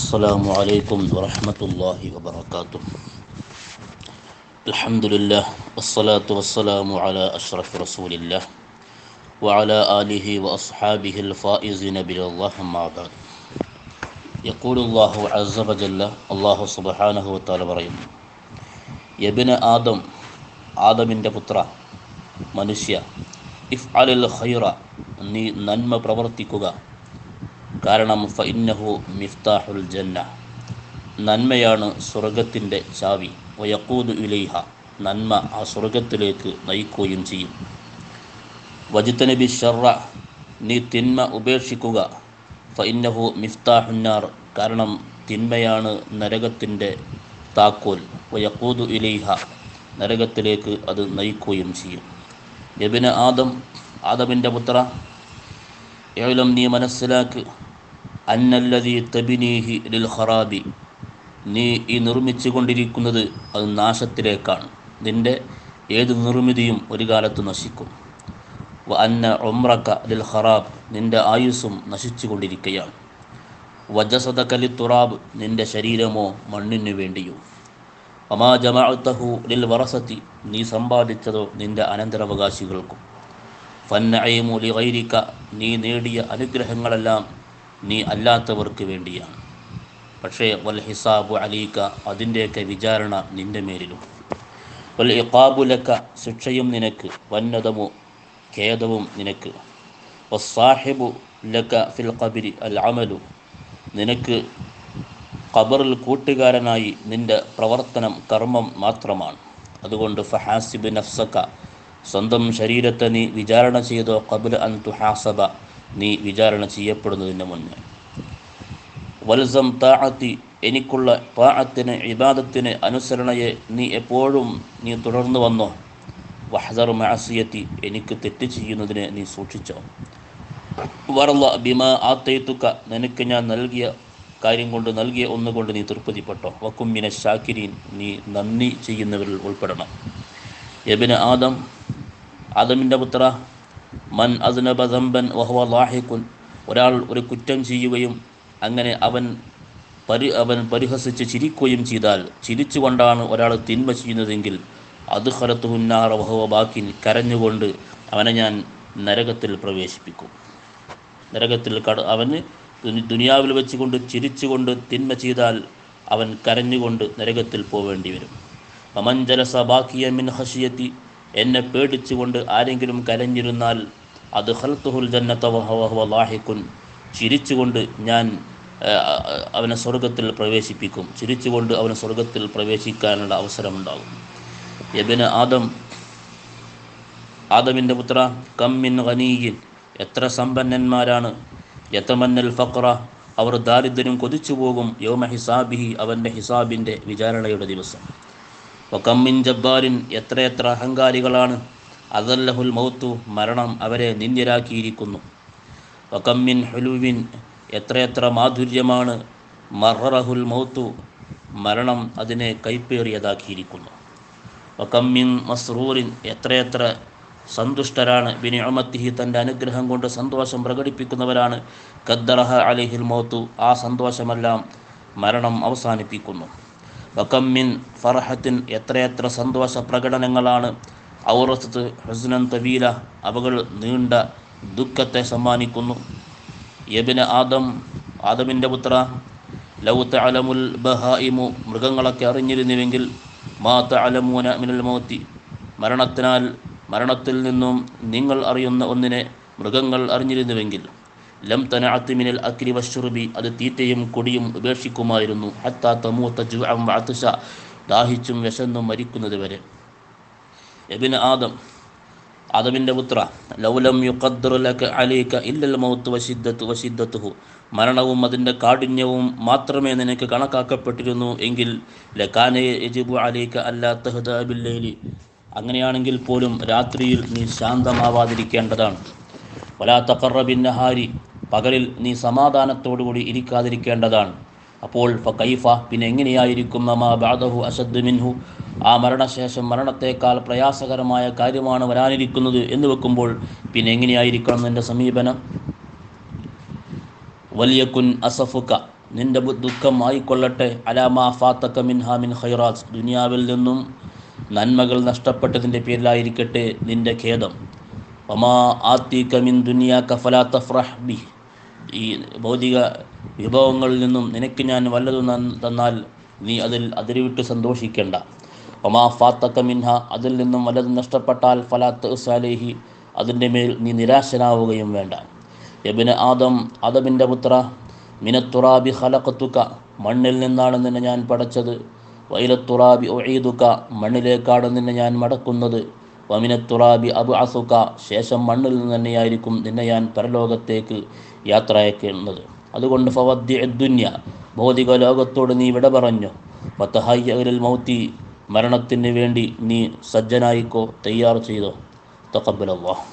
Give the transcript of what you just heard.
السلام عليكم ورحمة الله وبركاته الحمد لله والصلاة والسلام على أشرف رسول الله وعلى آله وأصحابه الفائزين بالله أما بعد يقول الله عز وجل الله سبحانه وتعالى പറയും യബിന ആദം ആദമിൻ്റെ പുത്ര മനുഷ്യ ഇഫ് അലിൽ ഖൈറ നീ നന്മ പ്രവർത്തിക്കുക കാരണം ഫഇന്നഹു മിഫ്താഹുൽ ജന്ന. നന്മയാണ് സ്വർഗത്തിന്റെ ചാവി. വയക്കൂതു ഇലൈഹ. നന്മ ആ സ്വർഗത്തിലേക്ക് നയിക്കുകയും ചെയ്യും. വജിത്തനബി ഷർറ നീ തിന്മ ഉപേക്ഷിക്കുക. ഫൈന്നഹു മിഫ്താഹുന്നാർ കാരണം തിന്മയാണ് നരകത്തിന്റെ താക്കോൽ. വയക്കൂതു ഇലൈഹ. നരകത്തിലേക്ക് അത് നയിക്കുകയും ചെയ്യും. യബിന് ആദം ആദമിന്റെ പുത്ര ഏലം നീ മനസ്സിലാക്ക്. അന്നല്ലതി തബിനീഹി ലിൽ ഖറാബി നീ ഈ നിർമ്മിച്ചു കൊണ്ടിരിക്കുന്നത് അത് നാശത്തിലേക്കാണ്. നിന്റെ ഏത് നിർമ്മിതിയും ഒരു കാലത്ത് നശിക്കും. വ അന്ന ഒമ്രക്ക ലിൽ ഖറാബ് നിന്റെ ആയുസ്സും നശിച്ചു കൊണ്ടിരിക്കുകയാണ് വജസത കലി തുറാബ് നിന്റെ ശരീരമോ മണ്ണിനു വേണ്ടിയോ. അമാ ജമാഅത്തഹു ലിൽ വറസത്തി നീ സമ്പാദിച്ചതോ നിന്റെ അനന്തരാവകാശികൾക്കും. ഫന്നഅയമു ലിഗൈരിക നീ നേടിയ അനുഗ്രഹങ്ങളെല്ലാം നീ അല്ലാത്തവർക്ക് വേണ്ടിയാണ്. പക്ഷേ വൽ ഹിസാബു അലീക്ക അതിന്റെയൊക്കെ വിചാരണ നിന്റെ മേലിലും. വൽ ഇഖാബുലക്ക ശിക്ഷയും നിനക്ക് വന്നതമു ഖേദവും നിനക്ക്. വസ്സാഹിബു ലക്ക ഫിൽ ഖബരി അൽ അമലു. നിനക്ക് ഖബറിൽ കൂട്ടുകാരനായി നിന്റെ പ്രവർത്തനം കർമ്മം മാത്രമാണ്. അതുകൊണ്ട് ഫഹാസിബ് നഫ്സക്ക സ്വന്തം ശരീരത്തെ നീ വിചാരണ ചെയ്തോ കബുൽ അൻ തുഹാസബ. നീ വിചാരണ ചെയ്യപ്പെടുന്നതിന് മുന്നേ. വൽസം താഴത്തി എനിക്കുള്ള പാഴത്തിന് ഇബാദത്തിന് അനുസരണയെ നീ എപ്പോഴും നീ തുടർന്നു വന്നോ? വഹദർ മാസിയത്തി എനിക്ക് തെറ്റ് ചെയ്യുന്നതിനെ നീ സൂക്ഷിച്ചോ? വറല്ല ബിമ ആത്തേത്തുക്ക നിനക്ക് ഞാൻ നൽകിയ കാര്യം കൊണ്ട് നൽകിയ ഒന്നുകൊണ്ട് നീ തൃപ്തിപ്പെട്ടോ? വക്കുമ്മിനെ ഷാക്കിരീൻ നീ നന്ദി ചെയ്യുന്നവരിൽ ഉൾപ്പെടണം. യബിന് ആദം ആദമിന്റെ പുത്ര മൻ അദ്നബ ദമ്പൻ വഹവ ലാഹിക്കുൻ ഒരാൾ ഒരു കുറ്റം ചെയ്യുകയും അങ്ങനെ അവൻ പരി അവൻ പരിഹസിച്ച് ചിരിക്കുകയും ചെയ്താൽ ചിരിച്ചുകൊണ്ടാണ് ഒരാൾ തിന്മ ചെയ്യുന്നതെങ്കിൽ അത് ഹലത്തുഹുന്നാറ വഹവ ബാക്കിൻ കരഞ്ഞുകൊണ്ട് അവനെ ഞാൻ നരകത്തിൽ പ്രവേശിപ്പിക്കും. നരകത്തിൽ കട അവന് ദുനിയാവിൽ വെച്ചുകൊണ്ട് ചിരിച്ചുകൊണ്ട് തിന്മ ചെയ്താൽ അവൻ കരഞ്ഞുകൊണ്ട് നരകത്തിൽ പോവേണ്ടി വരും. അമൻ ജലസ ബാക്കിയ മിൻ ഹഷിയത്തി എന്നെ പേടിച്ചുകൊണ്ട് ആരെങ്കിലും കരഞ്ഞിരുന്നാൽ അത് ഹൽത്തുഹുൽ ജന്നത്ത ലാഹിക്കുൻ ചിരിച്ചുകൊണ്ട് ഞാൻ അവനെ സ്വർഗത്തിൽ പ്രവേശിപ്പിക്കും. ചിരിച്ചുകൊണ്ട് അവനെ സ്വർഗത്തിൽ പ്രവേശിക്കാനുള്ള അവസരമുണ്ടാകും. യബിന് ആദം ആദമിന്റെ പുത്ര കമ്മിൻ ഖനീയിൻ എത്ര സമ്പന്നന്മാരാണ്. യത്തമന്നൽ ഫക്ര അവർ ദാരിദ്ര്യം കൊതിച്ചു പോകും. യോമ ഹിസാബിഹി അവന്റെ ഹിസാബിന്റെ വിചാരണയുടെ ദിവസം. വക്കമ്മിൻ ജബ്ബാരിൻ എത്രയെത്ര അഹങ്കാരികളാണ്. അതല്ലഹുൽ മൗത്തു മരണം അവരെ നിന്ദ്യരാക്കിയിരിക്കുന്നു. വക്കമ്മിൻ ഹുലുവിൻ എത്രയെത്ര മാധുര്യമാണ്. മറഹുൽ മൗത്തു മരണം അതിനെ കൈപ്പേറിയതാക്കിയിരിക്കുന്നു. വക്കമ്മിൻ മസ്റൂറിൻ എത്രയെത്ര സന്തുഷ്ടരാണ്. ബിനിഅമത്തിഹി തന്റെ അനുഗ്രഹം കൊണ്ട് സന്തോഷം പ്രകടിപ്പിക്കുന്നവരാണ്. ഖദ്ദറഹ അലിഹിൽ മൗത്തു ആ സന്തോഷമെല്ലാം മരണം അവസാനിപ്പിക്കുന്നു. വക്കമ്മിൻ ഫർഹത്തിൻ എത്രയെത്ര സന്തോഷ പ്രകടനങ്ങളാണ്. ഔറത്ത് ഹസ്നൻ തബീല അവകൾ നീണ്ട ദുഃഖത്തെ സമ്മാനിക്കുന്നു. യബിന് ആദം ആദമിന്റെ പുത്ര ലൗത്ത് അലമുൽ ബഹായിമു മൃഗങ്ങളൊക്കെ അറിഞ്ഞിരുന്നുവെങ്കിൽ മാത്ത അലമൂന മിനൽ മോത്തി. മരണത്തിനാൽ മരണത്തിൽ നിന്നും നിങ്ങൾ അറിയുന്ന ഒന്നിനെ മൃഗങ്ങൾ അറിഞ്ഞിരുന്നുവെങ്കിൽ ലം തന അത്തിമിനൽ അക്രി വഷുറുബി അത് തീറ്റയും കൊടിയും ഉപേക്ഷിക്കുമായിരുന്നു. ഹത്താത്ത മൂത്ത ജുഅം വാത്തുഷ ദാഹിച്ചും വിശന്നും മരിക്കുന്നത് വരെ എബിന് ആദം ആദമിന്റെ പുത്ര ലൗലം യുഖദ്ദറു ലക അലൈക ഇല്ലൽ മൗത്ത് വശിദ്ദത്തു വശിദ്ദത്തുഹു മരണവും അതിന്റെ കാഠിന്യവും മാത്രമേ നിനക്ക് കണക്കാക്കപ്പെട്ടിരുന്നു എങ്കിൽ ലക്കാനെ യജിബു അലൈക അല്ലാ തഹ്ദ ലൈലി. അങ്ങനെയാണെങ്കിൽ പോലും രാത്രിയിൽ നീ ശാന്തമാവാതിരിക്കേണ്ടതാണ്. വലാ തഖറബിൻ നഹാരി പകലിൽ നീ സമാധാനത്തോടുകൂടി ഇരിക്കാതിരിക്കേണ്ടതാണ്. അപ്പോൾ ഫ കൈഫ പിന്നെ എങ്ങനെയായിരിക്കും? മമാ ബാദഹു അസദ് മിൻഹു ആ മരണശേഷം മരണത്തേക്കാൾ പ്രയാസകരമായ കാര്യമാണ് വരാനിരിക്കുന്നത് എന്ന് വെക്കുമ്പോൾ പിന്നെ എങ്ങനെയായിരിക്കണം നിന്റെ സമീപനം? വലിയക്കുൻ അസഫുക്ക നിന്റെ ദുഃഖം ആയിക്കൊള്ളട്ടെ. അലാമാ ഫാത്തക്ക മിൻഹാ മിൻ ഹൈറാസ് ദുനിയാവിൽ നിന്നും നന്മകൾ നഷ്ടപ്പെട്ടതിന്റെ പേരിലായിരിക്കട്ടെ നിന്റെ ഖേദം. ഒമാ ആത്തീക്ക മിൻ ദുനിയാ ഫലാ തഫ്രഹ് ബി ഈ ഭൗതിക വിഭവങ്ങളിൽ നിന്നും നിനക്ക് ഞാൻ വല്ലതും തന്നാൽ നീ അതിൽ അതിരുവിട്ട് സന്തോഷിക്കേണ്ട. ഒമാ ഫാത്തക്ക മിൻഹ അതിൽ നിന്നും വലത് നഷ്ടപ്പെട്ടാൽ ഫലാത്ത് സാലേഹി അതിന്റെ മേൽ നീ നിരാശനാവുകയും വേണ്ട. യബിന് ആദം ആദമിന്റെ പുത്ര മിനത്തുറാബി ഹലക്കത്തുക്ക മണ്ണിൽ നിന്നാണ് നിന്നെ ഞാൻ പടച്ചത്. വൈലത്തുറാബി ഒഴീതുക്ക മണ്ണിലേക്കാണ് നിന്നെ ഞാൻ മടക്കുന്നത്. വമിനത്തുറാബി അബു അസുക്ക ശേഷം മണ്ണിൽ നിന്ന് തന്നെയായിരിക്കും നിന്നെ ഞാൻ പരലോകത്തേക്ക് യാത്ര അയക്കുന്നത് അതുകൊണ്ട് ഫവദ്യ ദുന്യ ഭൗതിക ലോകത്തോട് നീ വിട പറഞ്ഞു. ഫത്തഹയ്യൽ മൗത്തി മരണത്തിന് വേണ്ടി നീ സജ്ജനായിക്കോ തയ്യാർ ചെയ്തോ. തക്കബലല്ലാഹ്